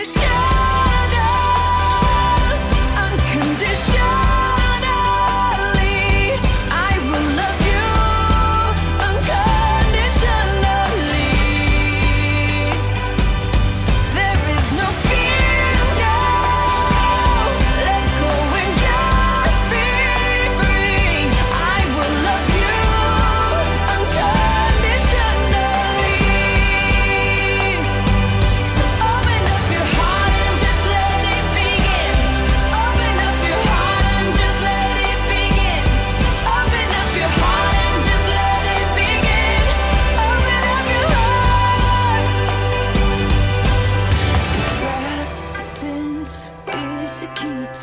wish show.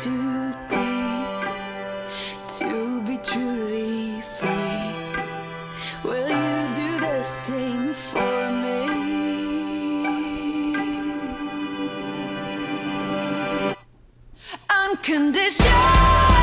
to be, to be truly free. Will you do the same for me? Unconditional.